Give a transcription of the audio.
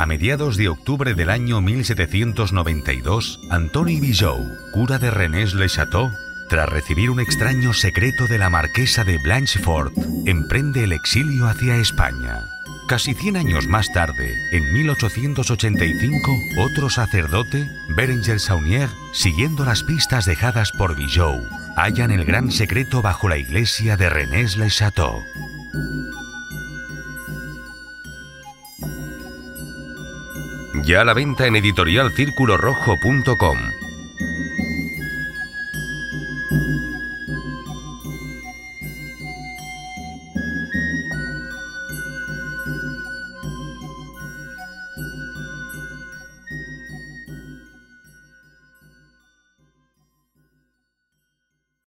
A mediados de octubre del año 1792, Antoni Bijou, cura de Rennes-le-Château, tras recibir un extraño secreto de la marquesa de Blanchefort, emprende el exilio hacia España. Casi 100 años más tarde, en 1885, otro sacerdote, Berenger Saunier, siguiendo las pistas dejadas por Bijou, hallan el gran secreto bajo la iglesia de Rennes-le-Château. Ya a la venta en editorialcirculorrojo.com.